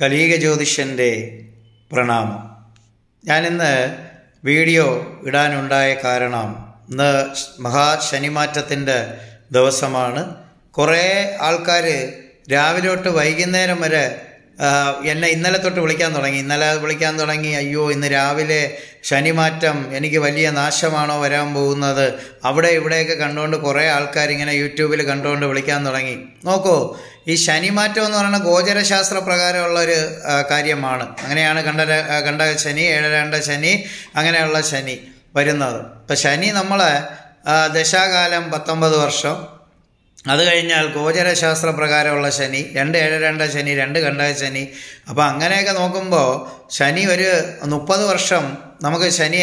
കലീക ജ്യോതിഷന്റെ പ്രണാമം. ഞാനിന്ന് വീഡിയോ ഇടാനുണ്ടായ കാരണം ഇന്ന് മഹാശനിമാറ്റത്തിന്റെ ദിവസമാണ്. കുറേ ആൾക്കാർ രാവിലെ തൊട്ട് വൈകുന്നേരം വരെ എന്നെ ഇന്നലെ തൊട്ട് വിളിക്കാൻ തുടങ്ങി. ഇന്നലെ വിളിക്കാൻ തുടങ്ങി അയ്യോ ഇന്ന് രാവിലെ ശനിമാറ്റം എനിക്ക് വലിയ നാശമാണോ വരാൻ പോകുന്നത്? അവിടെ ഇവിടെയൊക്കെ കണ്ടുകൊണ്ട് കുറേ ആൾക്കാർ ഇങ്ങനെ യൂട്യൂബിൽ കണ്ടുകൊണ്ട് വിളിക്കാൻ തുടങ്ങി. നോക്കൂ ഈ ശനിമാറ്റം എന്ന് പറയുന്നത് ഗോചരശാസ്ത്ര പ്രകാരമുള്ളൊരു കാര്യമാണ്. അങ്ങനെയാണ് കണ്ട കണ്ട ശനി ഏഴരണ്ട ശനി അങ്ങനെയുള്ള ശനി വരുന്നത്. ഇപ്പം ശനി നമ്മളെ ദശാകാലം പത്തൊമ്പത് വർഷം അത് കഴിഞ്ഞാൽ ഗോചരശാസ്ത്ര പ്രകാരമുള്ള ശനി രണ്ട് ഏഴ് രണ്ട് ശനി രണ്ട് കണ്ടക ശനി. അപ്പോൾ അങ്ങനെയൊക്കെ നോക്കുമ്പോൾ ശനി ഒരു മുപ്പത് വർഷം നമുക്ക് ശനി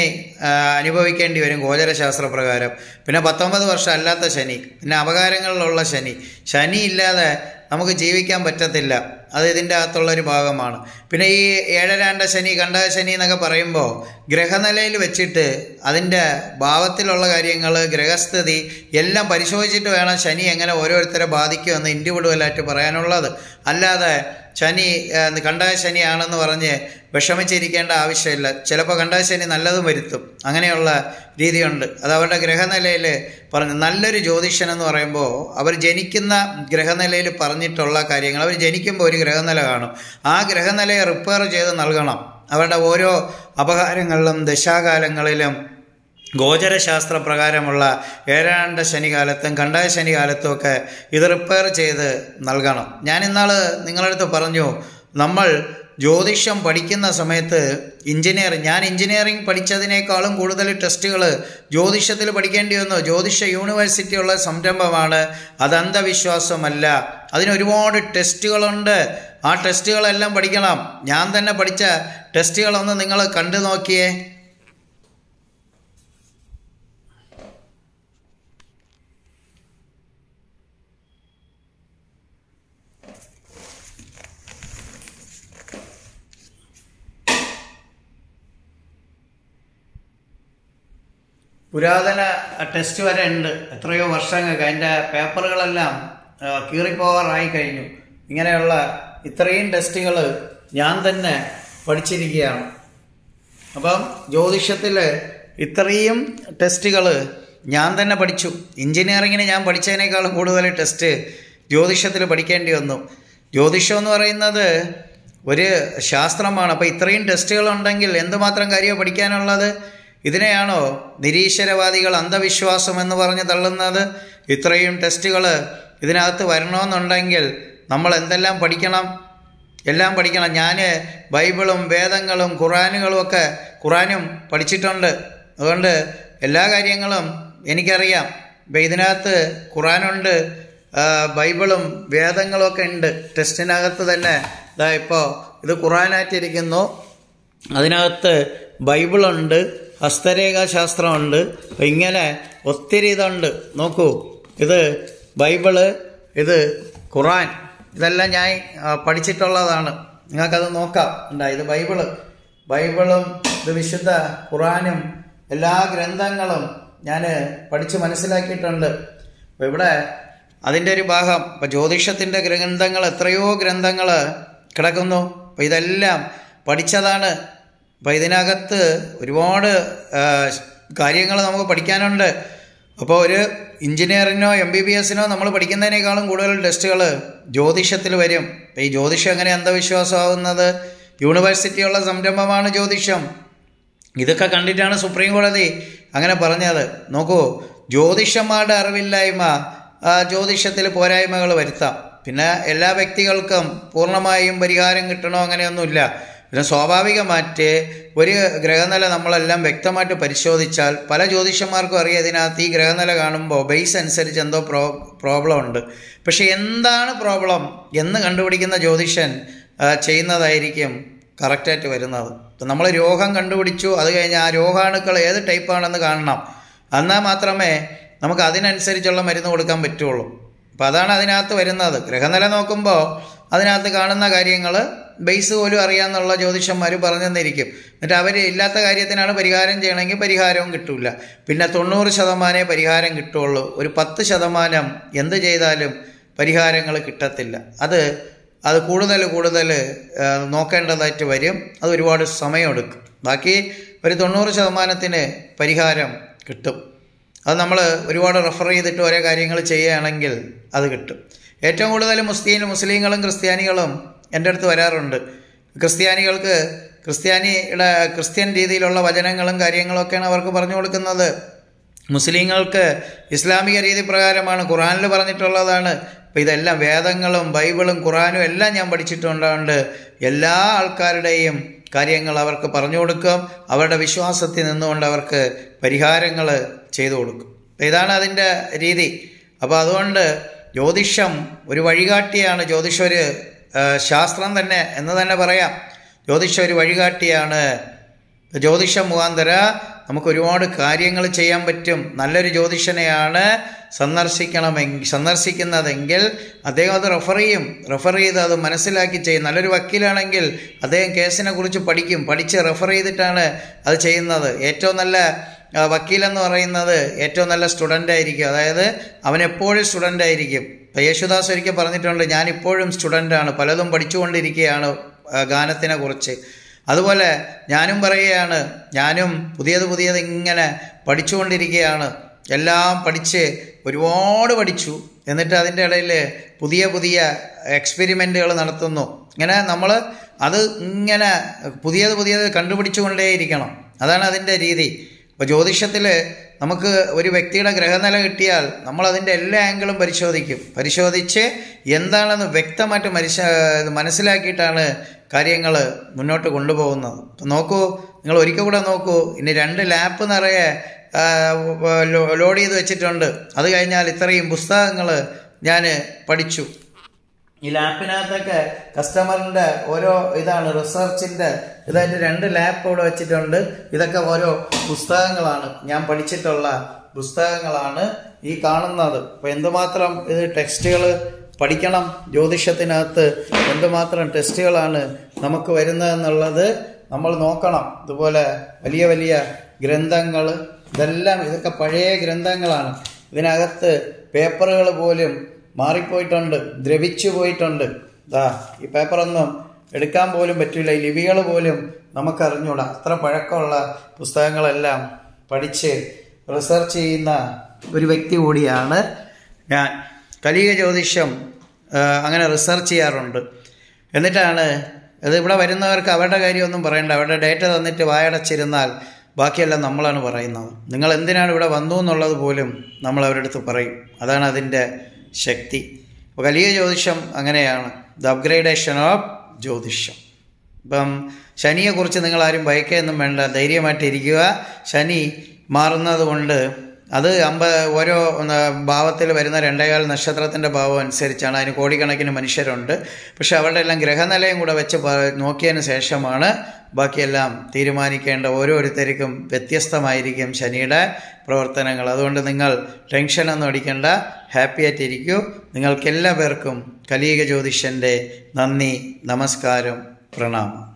അനുഭവിക്കേണ്ടി വരും ഗോചരശാസ്ത്ര പ്രകാരം പിന്നെ പത്തൊമ്പത് വർഷം അല്ലാത്ത ശനി പിന്നെ അപകാരങ്ങളിലുള്ള ശനി. ശനി ഇല്ലാതെ നമുക്ക് ജീവിക്കാൻ പറ്റത്തില്ല. അത് ഇതിന്റെ അകത്തുള്ളൊരു ഭാഗമാണ്. പിന്നെ ഈ ഏഴരാണ്ട ശനി കണ്ടക ശനി എന്നൊക്കെ പറയുമ്പോൾ ഗ്രഹനിലയിൽ വെച്ചിട്ട് അതിന്റെ ഭാവത്തിലുള്ള കാര്യങ്ങൾ ഗ്രഹസ്ഥിതി എല്ലാം പരിശോധിച്ചിട്ട് വേണം ശനി എങ്ങനെ ഓരോരുത്തരെ ബാധിക്കുമെന്ന് ഇൻഡിവിജ്വലായിട്ട് പറയാനുള്ളത്. അല്ലാതെ ശനി ഏഹ്, കണ്ടക ശനിയാണെന്ന് പറഞ്ഞ് വിഷമിച്ചിരിക്കേണ്ട ആവശ്യമില്ല. ചിലപ്പോൾ കണ്ടക ശനി നല്ലതും വരുത്തും. അങ്ങനെയുള്ള രീതിയുണ്ട്. അത് അവരുടെ ഗ്രഹനിലയിൽ പറഞ്ഞു നല്ലൊരു ജ്യോതിഷൻ എന്ന് പറയുമ്പോൾ അവർ ജനിക്കുന്ന ഗ്രഹനിലയിൽ പറഞ്ഞിട്ടുള്ള കാര്യങ്ങൾ അവർ ജനിക്കുമ്പോൾ ഒരു ഗ്രഹനില കാണും. ആ ഗ്രഹനിലയെ റിപ്പയർ ചെയ്ത് നൽകണം. അവരുടെ ഓരോ അപകാരങ്ങളിലും ദശാകാലങ്ങളിലും ഗോചരശാസ്ത്ര പ്രകാരമുള്ള ഏഴാണ്ട ശനികാലത്തും കണ്ടായ ശനികാലത്തും ഒക്കെ ഇത് റിപ്പയർ ചെയ്ത് നൽകണം. ഞാൻ ഇന്നാൾ നിങ്ങളടുത്ത് പറഞ്ഞു നമ്മൾ ജ്യോതിഷം പഠിക്കുന്ന സമയത്ത് എഞ്ചിനീയറിംഗ് ഞാൻ എഞ്ചിനീയറിംഗ് പഠിച്ചതിനേക്കാളും കൂടുതൽ ടെസ്റ്റുകൾ ജ്യോതിഷത്തിൽ പഠിക്കേണ്ടി വന്നു. ജ്യോതിഷ യൂണിവേഴ്സിറ്റിയുള്ള സംരംഭമാണ് അത് അന്ധവിശ്വാസമല്ല. അതിന് ഒരുപാട് ടെസ്റ്റുകളുണ്ട് ആ ടെസ്റ്റുകളെല്ലാം പഠിക്കണം. ഞാൻ തന്നെ പഠിച്ച ടെസ്റ്റുകളൊന്ന് നിങ്ങൾ കണ്ടു നോക്കിയേ പുരാതന ടെസ്റ്റ് വരെ ഉണ്ട്. എത്രയോ വർഷങ്ങൾക്ക് അതിന്റെ പേപ്പറുകളെല്ലാം കീറിപ്പോവാറായി കഴിഞ്ഞു. ഇങ്ങനെയുള്ള ഇത്രയും ടെസ്റ്റുകൾ ഞാൻ തന്നെ പഠിച്ചിരിക്കുകയാണ്. അപ്പം ജ്യോതിഷത്തിൽ ഇത്രയും ടെസ്റ്റുകൾ ഞാൻ തന്നെ പഠിച്ചു. എഞ്ചിനീയറിങ്ങിന് ഞാൻ പഠിച്ചതിനേക്കാളും കൂടുതൽ ടെസ്റ്റ് ജ്യോതിഷത്തിൽ പഠിക്കേണ്ടി വന്നു. ജ്യോതിഷം എന്ന് പറയുന്നത് ഒരു ശാസ്ത്രമാണ്. അപ്പോൾ ഇത്രയും ടെസ്റ്റുകളുണ്ടെങ്കിൽ എന്തുമാത്രം കാര്യമാണ് പഠിക്കാനുള്ളത്? ഇതിനെയാണോ നിരീശ്വരവാദികൾ അന്ധവിശ്വാസം എന്ന് പറഞ്ഞ് തള്ളുന്നത്? ഇത്രയും ടെസ്റ്റുകൾ ഇതിനകത്ത് വരണമെന്നുണ്ടെങ്കിൽ നമ്മൾ എന്തെല്ലാം പഠിക്കണം? എല്ലാം പഠിക്കണം. ഞാൻ ബൈബിളും വേദങ്ങളും ഖുറാനുകളും ഒക്കെ ഖുറാനും പഠിച്ചിട്ടുണ്ട്. അതുകൊണ്ട് എല്ലാ കാര്യങ്ങളും എനിക്കറിയാം. ഇപ്പം ഇതിനകത്ത് ഖുറാനുണ്ട് ബൈബിളും വേദങ്ങളും ഒക്കെ ഉണ്ട്. ടെസ്റ്റിനകത്ത് തന്നെ ഇതാ ഇപ്പോൾ ഇത് ഖുറാനായിട്ടിരിക്കുന്നു അതിനകത്ത് ബൈബിളുണ്ട് ഹസ്തരേഖാശാസ്ത്രമുണ്ട് അപ്പം ഇങ്ങനെ ഒത്തിരി ഇതുണ്ട്. നോക്കൂ ഇത് ബൈബിൾ ഇത് ഖുറാൻ ഇതെല്ലാം ഞാൻ പഠിച്ചിട്ടുള്ളതാണ്. നിങ്ങൾക്കത് നോക്കാം. ഉണ്ടാ ഇത് ബൈബിൾ. ബൈബിളും ഇത് വിശുദ്ധ ഖുറാനും എല്ലാ ഗ്രന്ഥങ്ങളും ഞാൻ പഠിച്ച് മനസ്സിലാക്കിയിട്ടുണ്ട്. അപ്പോൾ ഇവിടെ അതിന്റെ ഒരു ഭാഗം ഇപ്പം ജ്യോതിഷത്തിന്റെ ഗ്രന്ഥങ്ങൾ എത്രയോ ഗ്രന്ഥങ്ങൾ കിടക്കുന്നു. അപ്പോൾ ഇതെല്ലാം പഠിച്ചതാണ്. അപ്പോൾ ഇതിനകത്ത് ഒരുപാട് കാര്യങ്ങൾ നമുക്ക് പഠിക്കാനുണ്ട്. അപ്പോൾ ഒരു എഞ്ചിനീയറിനോ എം ബി ബി എസിനോ നമ്മൾ പഠിക്കുന്നതിനേക്കാളും കൂടുതൽ ടെസ്റ്റുകൾ ജ്യോതിഷത്തിൽ വരും. അപ്പോൾ ഈ ജ്യോതിഷം എങ്ങനെ അന്ധവിശ്വാസമാവുന്നത്? യൂണിവേഴ്സിറ്റിയുള്ള സംരംഭമാണ് ജ്യോതിഷം. ഇതൊക്കെ കണ്ടിട്ടാണ് സുപ്രീം കോടതി അങ്ങനെ പറഞ്ഞത്. നോക്കൂ ജ്യോതിഷന്മാരുടെ അറിവില്ലായ്മ ജ്യോതിഷത്തിൽ പോരായ്മകൾ വരുത്താം. പിന്നെ എല്ലാ വ്യക്തികൾക്കും പൂർണമായും പരിഹാരം കിട്ടണോ അങ്ങനെയൊന്നുമില്ല. പിന്നെ സ്വാഭാവികമായിട്ട് ഒരു ഗ്രഹനില നമ്മളെല്ലാം വ്യക്തമായിട്ട് പരിശോധിച്ചാൽ പല ജ്യോതിഷന്മാർക്കും അറിയാം ഇതിനകത്ത് ഈ ഗ്രഹനില കാണുമ്പോൾ ബേസ് അനുസരിച്ച് എന്തോ പ്രോ പ്രോബ്ലം ഉണ്ട്. പക്ഷേ എന്താണ് പ്രോബ്ലം എന്ന് കണ്ടുപിടിക്കുന്ന ജ്യോതിഷൻ ചെയ്യുന്നതായിരിക്കും കറക്റ്റായിട്ട് വരുന്നത്. നമ്മൾ രോഗം കണ്ടുപിടിച്ചു അത് കഴിഞ്ഞ് ആ രോഗാണുക്കൾ ഏത് ടൈപ്പാണെന്ന് കാണണം. എന്നാൽ മാത്രമേ നമുക്ക് അതിനനുസരിച്ചുള്ള മരുന്ന് കൊടുക്കാൻ പറ്റുള്ളൂ. അപ്പോൾ അതാണ് അതിനകത്ത് വരുന്നത്. ഗ്രഹനില നോക്കുമ്പോൾ അതിനകത്ത് കാണുന്ന കാര്യങ്ങൾ ബേസ് പോലും അറിയാമെന്നുള്ള ജ്യോതിഷന്മാർ പറഞ്ഞു തന്നിരിക്കും എന്നിട്ട് അവർ ഇല്ലാത്ത കാര്യത്തിനാണ് പരിഹാരം ചെയ്യണമെങ്കിൽ പരിഹാരവും കിട്ടില്ല പിന്നെ തൊണ്ണൂറ് ശതമാനമേ പരിഹാരം കിട്ടുള്ളൂ. ഒരു പത്ത് ശതമാനം എന്ത് ചെയ്താലും പരിഹാരങ്ങൾ കിട്ടത്തില്ല. അത് അത് കൂടുതൽ കൂടുതൽ നോക്കേണ്ടതായിട്ട് വരും. അത് ഒരുപാട് സമയമെടുക്കും. ബാക്കി ഒരു തൊണ്ണൂറ് ശതമാനത്തിന് പരിഹാരം കിട്ടും. അത് നമ്മൾ ഒരുപാട് റെഫർ ചെയ്തിട്ട് ഓരോ കാര്യങ്ങൾ ചെയ്യുകയാണെങ്കിൽ അത് കിട്ടും. ഏറ്റവും കൂടുതൽ മുസ്ലിം മുസ്ലിങ്ങളും ക്രിസ്ത്യാനികളും എന്റെ അടുത്ത് വരാറുണ്ട്. ക്രിസ്ത്യാനികൾക്ക് ക്രിസ്ത്യാനിയുടെ ക്രിസ്ത്യൻ രീതിയിലുള്ള വചനങ്ങളും കാര്യങ്ങളൊക്കെയാണ് അവർക്ക് പറഞ്ഞു കൊടുക്കുന്നത്. മുസ്ലിങ്ങൾക്ക് ഇസ്ലാമിക രീതി പ്രകാരമാണ് ഖുറാനിൽ പറഞ്ഞിട്ടുള്ളതാണ്. അപ്പോൾ ഇതെല്ലാം വേദങ്ങളും ബൈബിളും ഖുറാനും എല്ലാം ഞാൻ പഠിച്ചിട്ടുണ്ടാണ്ട് എല്ലാ ആൾക്കാരുടെയും കാര്യങ്ങൾ അവർക്ക് പറഞ്ഞു കൊടുക്കും. അവരുടെ വിശ്വാസത്തിൽ നിന്നുകൊണ്ട് അവർക്ക് പരിഹാരങ്ങൾ ചെയ്തു കൊടുക്കും. അപ്പോൾ ഇതാണ് അതിന്റെ രീതി. അപ്പോൾ അതുകൊണ്ട് ജ്യോതിഷം ഒരു വഴികാട്ടിയാണ്. ജ്യോതിഷം ഒരു ശാസ്ത്രം തന്നെ എന്ന് തന്നെ പറയാം. ജ്യോതിഷ ഒരു വഴികാട്ടിയാണ്. ജ്യോതിഷ മുഖാന്തര നമുക്ക് ഒരുപാട് കാര്യങ്ങൾ ചെയ്യാൻ പറ്റും. നല്ലൊരു ജ്യോതിഷനെയാണ് സന്ദർശിക്കണമെങ്കിൽ സന്ദർശിക്കുന്നതെങ്കിൽ അദ്ദേഹം അത് റെഫർ ചെയ്യും. റെഫർ ചെയ്ത് അത് മനസ്സിലാക്കി ചെയ്യും. നല്ലൊരു വക്കീലാണെങ്കിൽ അദ്ദേഹം കേസിനെ കുറിച്ച് പഠിക്കും. പഠിച്ച് റെഫർ ചെയ്തിട്ടാണ് അത് ചെയ്യുന്നത്. ഏറ്റവും നല്ല വക്കീലെന്ന് പറയുന്നത് ഏറ്റവും നല്ല സ്റ്റുഡന്റ് ആയിരിക്കും അതായത് അവൻ എപ്പോഴും സ്റ്റുഡന്റ് ആയിരിക്കും ഇപ്പോൾ യേശുദാസ് ഒരിക്കൽ പറഞ്ഞിട്ടുണ്ട് ഞാനിപ്പോഴും സ്റ്റുഡന്റാണ്. പലതും പഠിച്ചുകൊണ്ടിരിക്കുകയാണ് ഗാനത്തിനെ കുറിച്ച്. അതുപോലെ ഞാനും പറയുകയാണ് ഞാനും പുതിയത് പുതിയത് ഇങ്ങനെ പഠിച്ചുകൊണ്ടിരിക്കുകയാണ്. എല്ലാം പഠിച്ച് ഒരുപാട് പഠിച്ചു. എന്നിട്ട് അതിന്റെ ഇടയിൽ പുതിയ പുതിയ എക്സ്പെരിമെന്റുകൾ നടത്തുന്നു. ഇങ്ങനെ നമ്മൾ അത് ഇങ്ങനെ പുതിയത് പുതിയത് കണ്ടുപിടിച്ചുകൊണ്ടേയിരിക്കണം. അതാണ് അതിന്റെ രീതി. ഇപ്പോൾ ജ്യോതിഷത്തിൽ നമുക്ക് ഒരു വ്യക്തിയുടെ ഗ്രഹനില കിട്ടിയാൽ നമ്മൾ അതിന്റെ എല്ലാ ആംഗിളും പരിശോധിക്കും. പരിശോധിച്ച് എന്താണെന്ന് വ്യക്തമായിട്ട് മനുഷ്യ മനസ്സിലാക്കിയിട്ടാണ് കാര്യങ്ങൾ മുന്നോട്ട് കൊണ്ടുപോകുന്നത്. നോക്കൂ നിങ്ങൾ ഒരിക്കൽ കൂടെ നോക്കൂ ഇനി രണ്ട് ലാപ്പ് നിറയെ ലോഡ് ചെയ്ത് വെച്ചിട്ടുണ്ട്. അത് കഴിഞ്ഞാൽ ഇത്രയും പുസ്തകങ്ങൾ ഞാൻ പഠിച്ചു. ഈ ലാപ്പിനകത്തൊക്കെ കസ്റ്റമറിന്റെ ഓരോ ഇതാണ് റിസർച്ചിന്റെ ഇതായിട്ട് രണ്ട് ലാപ്പ് ഇവിടെ വെച്ചിട്ടുണ്ട്. ഇതൊക്കെ ഓരോ പുസ്തകങ്ങളാണ്. ഞാൻ പഠിച്ചിട്ടുള്ള പുസ്തകങ്ങളാണ് ഈ കാണുന്നത്. അപ്പൊ എന്തുമാത്രം ഇത് ടെക്സ്റ്റുകൾ പഠിക്കണം ജ്യോതിഷത്തിനകത്ത് എന്തുമാത്രം ടെസ്റ്റുകളാണ് നമുക്ക് വരുന്നതെന്നുള്ളത് നമ്മൾ നോക്കണം. ഇതുപോലെ വലിയ വലിയ ഗ്രന്ഥങ്ങൾ ഇതെല്ലാം ഇതൊക്കെ പഴയ ഗ്രന്ഥങ്ങളാണ്. ഇതിനകത്ത് പേപ്പറുകൾ പോലും മാറിപ്പോയിട്ടുണ്ട് ദ്രവിച്ചു പോയിട്ടുണ്ട്. ദാ ഈ പേപ്പറൊന്നും എടുക്കാൻ പോലും പറ്റില്ല. ഈ ലിപികൾ പോലും നമുക്കറിഞ്ഞൂടാ. അത്ര പഴക്കമുള്ള പുസ്തകങ്ങളെല്ലാം പഠിച്ച് റിസർച്ച് ചെയ്യുന്ന ഒരു വ്യക്തി കൂടിയാണ് ഞാൻ. കലിക ജ്യോതിഷം അങ്ങനെ റിസർച്ച് ചെയ്യാറുണ്ട്. എന്നിട്ടാണ് ഇത് ഇവിടെ വരുന്നവർക്ക് അവരുടെ കാര്യമൊന്നും പറയണ്ട. അവരുടെ ഡേറ്റ തന്നിട്ട് വായടച്ചിരുന്നാൽ ബാക്കിയെല്ലാം നമ്മളാണ് പറയുന്നത്. നിങ്ങൾ എന്തിനാണ് ഇവിടെ വന്നു എന്നുള്ളത് പോലും നമ്മൾ അവരുടെ അടുത്ത് പറയും. അതാണ് അതിന്റെ ശക്തി. കലിക ജ്യോതിഷം അങ്ങനെയാണ്. ദ അപ്ഗ്രേഡേഷൻ ഓഫ് ജ്യോതിഷം. ഇപ്പം ശനിയെക്കുറിച്ച് നിങ്ങളാരും ഭയക്കുകയൊന്നും വേണ്ട ധൈര്യമായിട്ടിരിക്കുക. ശനി മാറുന്നത് കൊണ്ട് അത് അമ്പ ഓരോ ഭാവത്തിൽ വരുന്ന രണ്ടേകാൽ നക്ഷത്രത്തിന്റെ ഭാവം അനുസരിച്ചാണ്. അതിന് കോടിക്കണക്കിന് മനുഷ്യരുണ്ട്. പക്ഷേ അവരുടെ എല്ലാം ഗ്രഹനിലയും കൂടെ വെച്ച് നോക്കിയതിന് ശേഷമാണ് ബാക്കിയെല്ലാം തീരുമാനിക്കേണ്ട ഓരോരുത്തർക്കും വ്യത്യസ്തമായിരിക്കും ശനിയുടെ പ്രവർത്തനങ്ങൾ. അതുകൊണ്ട് നിങ്ങൾ ടെൻഷനൊന്നും അടിക്കേണ്ട. ഹാപ്പി ആയിട്ടിരിക്കൂ. നിങ്ങൾക്ക് എല്ലാ പേർക്കും കലീക ജ്യോതിഷന്റെ നന്ദി നമസ്കാരം പ്രണാമം.